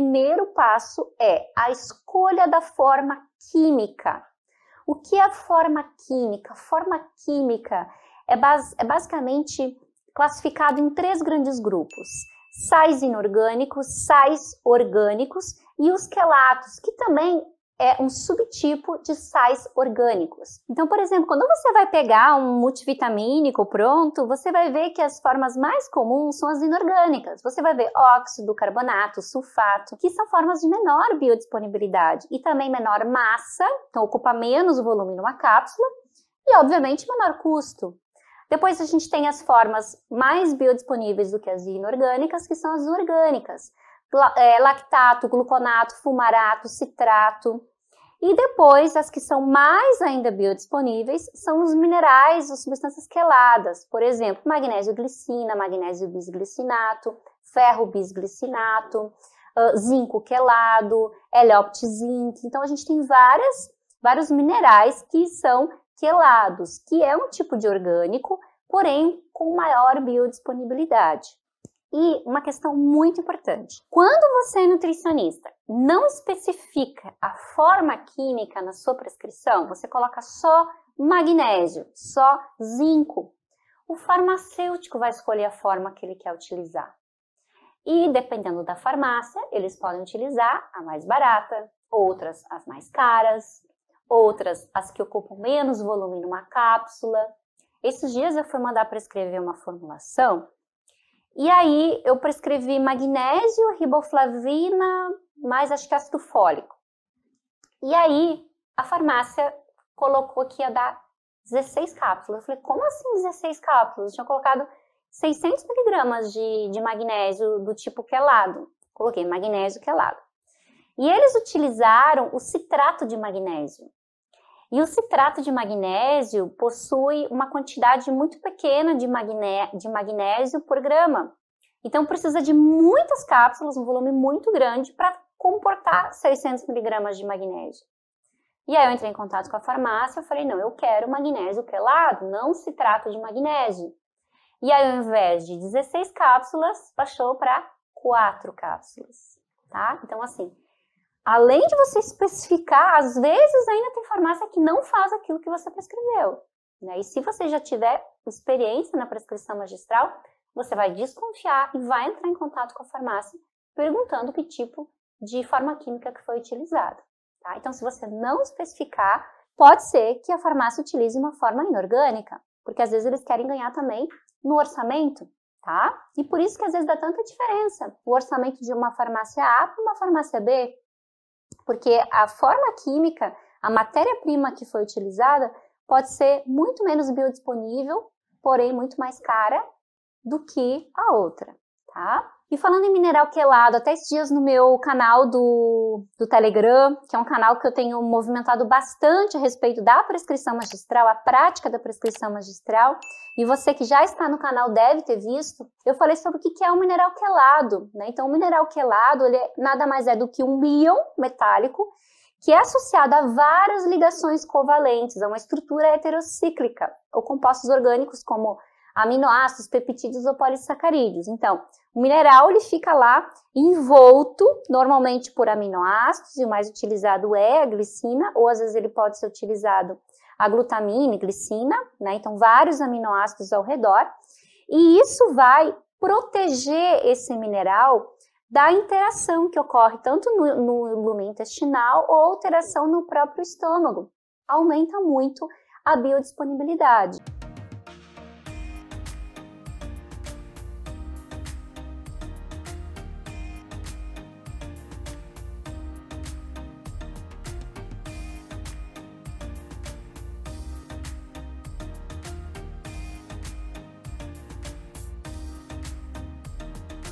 primeiro passo é a escolha da forma química. O que é a forma química? Forma química é, bas é basicamente classificado em três grandes grupos: sais inorgânicos, sais orgânicos e os quelatos, que também é um subtipo de sais orgânicos. Então, por exemplo, quando você vai pegar um multivitamínico pronto, você vai ver que as formas mais comuns são as inorgânicas. Você vai ver óxido, carbonato, sulfato, que são formas de menor biodisponibilidade e também menor massa, então ocupa menos volume numa cápsula e, obviamente, menor custo. Depois a gente tem as formas mais biodisponíveis do que as inorgânicas, que são as orgânicas. É, lactato, gluconato, fumarato, citrato. E depois, as que são mais ainda biodisponíveis são os minerais, as substâncias queladas, por exemplo, magnésio glicina, magnésio bisglicinato, ferro bisglicinato, zinco quelado, heliopt zinc. Então, a gente tem várias, vários minerais que são quelados, que é um tipo de orgânico, porém com maior biodisponibilidade. E uma questão muito importante: quando você é nutricionista, não especifica a forma química na sua prescrição, você coloca só magnésio, só zinco. O farmacêutico vai escolher a forma que ele quer utilizar. E dependendo da farmácia, eles podem utilizar a mais barata, outras as mais caras, outras as que ocupam menos volume numa cápsula. Esses dias eu fui mandar prescrever uma formulação e aí eu prescrevi magnésio, riboflavina, mais acho que ácido fólico. E aí a farmácia colocou que ia dar 16 cápsulas. Eu falei, como assim 16 cápsulas? Eu tinha colocado 600 miligramas de, de magnésio do tipo quelado. Coloquei magnésio quelado. E eles utilizaram o citrato de magnésio. E o citrato de magnésio possui uma quantidade muito pequena de, magné de magnésio por grama. Então precisa de muitas cápsulas, um volume muito grande, para comportar 600 miligramas de magnésio. E aí eu entrei em contato com a farmácia, eu falei, não, eu quero magnésio quelado, não citrato de magnésio. E aí, ao invés de 16 cápsulas, baixou para 4 cápsulas, tá? Então, assim, além de você especificar, às vezes ainda tem farmácia que não faz aquilo que você prescreveu. Né? E se você já tiver experiência na prescrição magistral, você vai desconfiar e vai entrar em contato com a farmácia perguntando que tipo de forma química que foi utilizada. Tá? Então, se você não especificar, pode ser que a farmácia utilize uma forma inorgânica, porque às vezes eles querem ganhar também no orçamento, tá? E por isso que às vezes dá tanta diferença o orçamento de uma farmácia A para uma farmácia B, porque a forma química, a matéria-prima que foi utilizada, pode ser muito menos biodisponível, porém muito mais cara do que a outra, tá? E falando em mineral quelado, até esses dias no meu canal do, do Telegram, que é um canal que eu tenho movimentado bastante a respeito da prescrição magistral, a prática da prescrição magistral, e você que já está no canal deve ter visto, eu falei sobre o que é um mineral quelado. Né? Então, o mineral quelado ele é, nada mais é do que um íon metálico que é associado a várias ligações covalentes, a uma estrutura heterocíclica, ou compostos orgânicos como aminoácidos, peptídeos ou polissacarídeos. Então, o mineral ele fica lá envolto normalmente por aminoácidos e o mais utilizado é a glicina, ou às vezes ele pode ser utilizado a glutamina e glicina, né? Então, vários aminoácidos ao redor. E isso vai proteger esse mineral da interação que ocorre tanto no, no intestinal ou alteração no próprio estômago. Aumenta muito a biodisponibilidade.